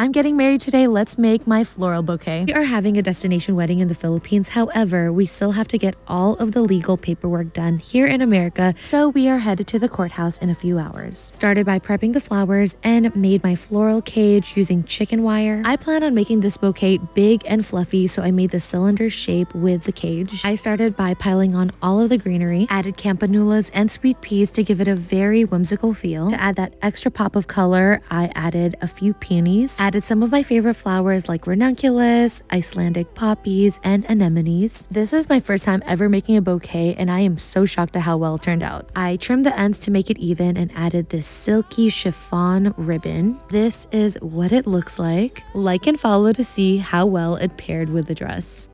I'm getting married today, let's make my floral bouquet. We are having a destination wedding in the Philippines. However, we still have to get all of the legal paperwork done here in America, so we are headed to the courthouse in a few hours. Started by prepping the flowers and made my floral cage using chicken wire. I plan on making this bouquet big and fluffy, so I made the cylinder shape with the cage. I started by piling on all of the greenery, added campanulas and sweet peas to give it a very whimsical feel. To add that extra pop of color, I added a few peonies, added some of my favorite flowers like ranunculus, Icelandic poppies, and anemones. This is my first time ever making a bouquet and I am so shocked at how well it turned out. I trimmed the ends to make it even and added this silky chiffon ribbon. This is what it looks like. Like and follow to see how well it paired with the dress.